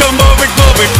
to move it, move it. I